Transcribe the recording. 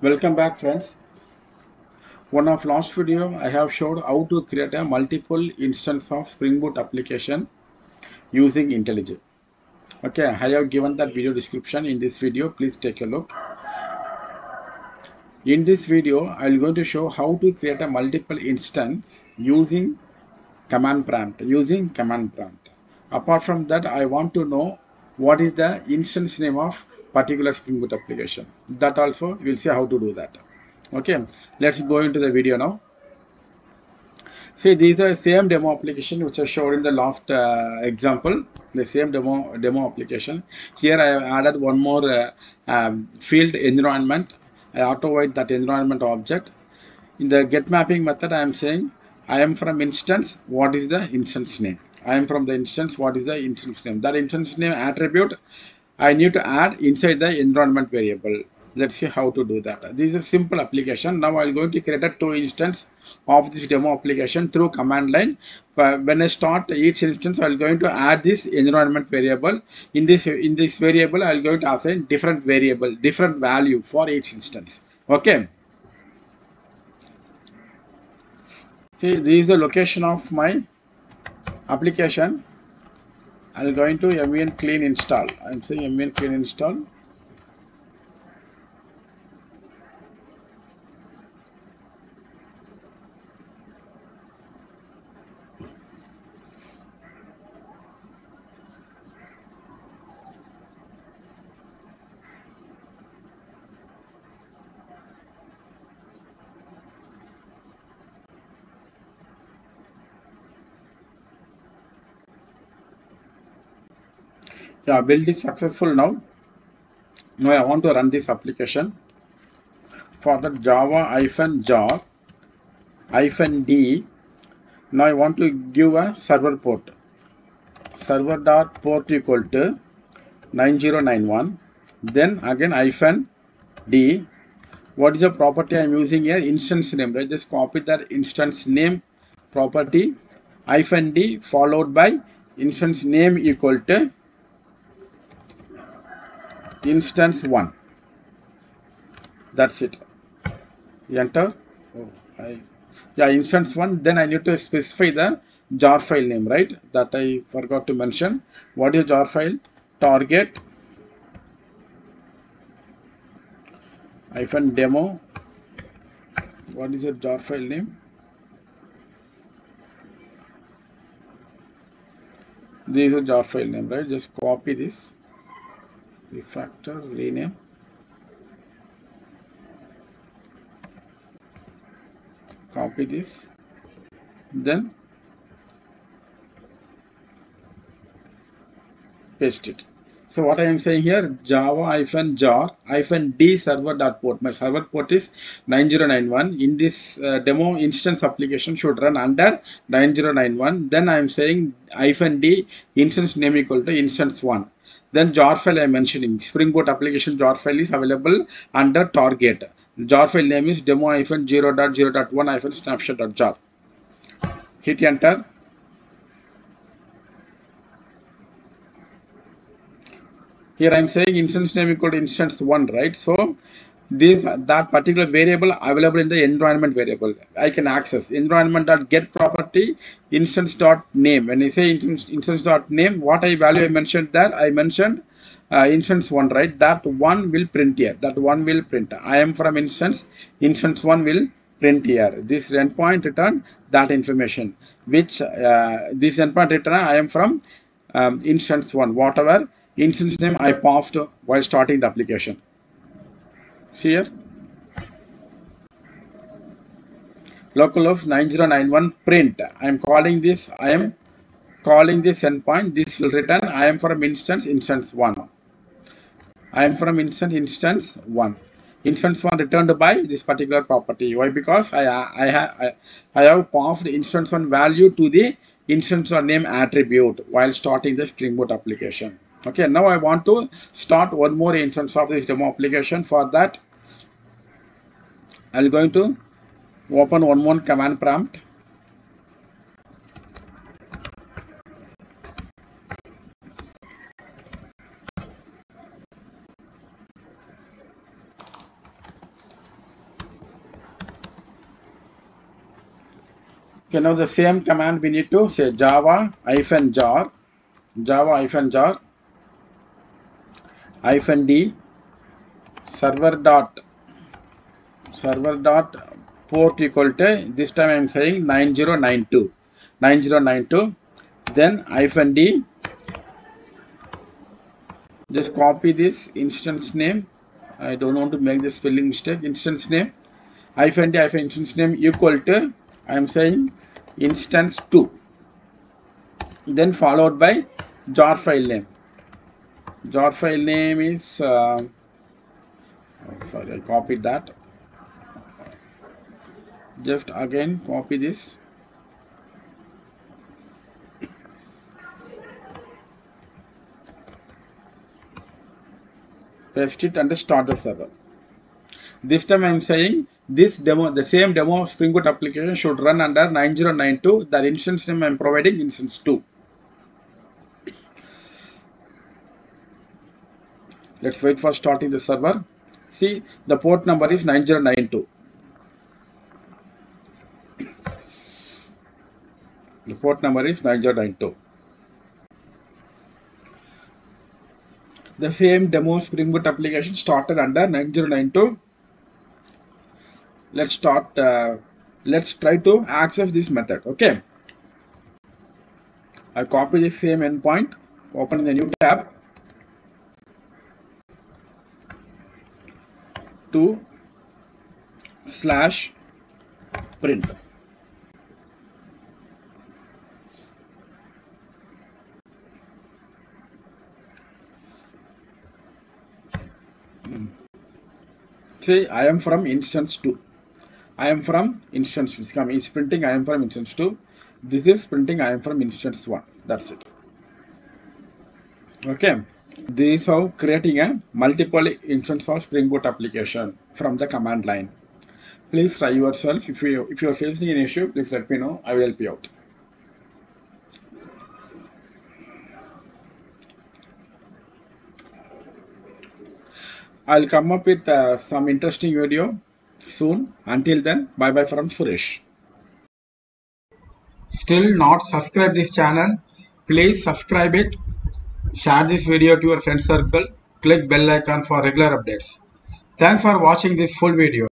Welcome back friends. One of last video I have showed how to create a multiple instance of Spring Boot application using IntelliJ. Okay, I have given that video description in this video. Please take a look. In this video, I am going to show how to create a multiple instance using command prompt. Using command prompt. Apart from that, I want to know what is the instance name of particular Spring Boot application. That also we'll see how to do that. Okay, let's go into the video now. See, these are same demo application which I showed in the last uh, example. The same demo demo application. Here I have added one more uh, um, field environment. I autowire that environment object. In the get mapping method, I am saying I am from instance. What is the instance name? I am from the instance. What is the instance name? That instance name attribute I need to add inside the environment variable. Let's see how to do that. This is a simple application. Now I'm going to create a two instance of this demo application through command line. When I start each instance, I'm going to add this environment variable. In this in this variable, I'm going to assign different variable, different value for each instance. Okay. See, this is the location of my application I'm going to mvn clean install. I'm saying mvn clean install. Yeah build is successful now. Now i want to run this application. For the java hyphen jar hyphen d now i want to give a server port. Server dot port equal to 9091 then again hyphen d. What is the property i'm using here? Instance name right? Just copy that instance name property hyphen d followed by instance name equal to instance 1 that's it. Enter. Oh, I, yeah instance 1 then I need to specify the jar file name right? That I forgot to mention. What is jar file? Target hyphen demo. What is a jar file name? This is a jar file name right? Just copy this refactor rename copy this. Then paste it. So what I am saying here java hyphen jar hyphen d server dot port. My server port is 9091 in this uh, demo instance application should run under 9091 then I am saying hyphen d instance name equal to instance 1 then jar file I am mentioning Spring Boot application jar file is available under target. Jar file name is demo hyphen 0 dot 0 dot 1 hyphen snapshot jar. Hit enter. Here I am saying instance name equal to instance 1, right? So this that particular variable available in the environment variable. I can access. Environment dot get property instance dot name when i say instance, dot name what i value i mentioned there i mentioned uh, instance one right? That one will print here. That one will print. I am from instance. Instance one will print here. This endpoint return that information which uh, this endpoint return i am from um, instance one. Whatever instance name i passed while starting the application here. Localhost 9091 print. I am calling this i am calling this endpoint. This will return i am from instance instance 1 i am from instance instance 1 instance 1 returned by this particular property. Why? Because i i have I, I have passed instance 1 value to the instance 1 name attribute while starting the spring boot application. Okay now i want to start one more instance of this demo application. For that I'm going to open one more command prompt. Okay, now the same command we need to say java hyphen jar java hyphen jar hyphen d server dot server dot port equal to, this time I am saying 9092, 9092, then hyphen d, just copy this instance name, I don't want to make the spelling mistake, instance name, hyphen d hyphen instance name equal to I am saying instance 2 then followed by jar file name. Jar file name is uh, sorry I copied that just again copy this paste it and start the server this time I am saying this demo, the same demo Spring Boot application should run under 9092. The instance name I am providing instance 2. Let's wait for starting the server. See, the port number is 9092. The port number is 9092. The same demo Spring Boot application started under 9092 let's start uh, let's try to access this method okay? I copy the same endpoint open the new tab. To slash print say I am from instance 2 I am from instance This is printing I am from instance 2 this is printing I am from instance 1 that's it. Okay. This is how creating a multiple instance of Spring Boot application from the command line. Please try yourself. If you if you are facing an issue please let me know. I will help you out I'll come up with uh, some interesting video soon. Until then, bye bye from Suresh. Still not subscribe this channel? Please subscribe it. Share this video to your friend circle. Click bell icon for regular updates. Thanks for watching this full video.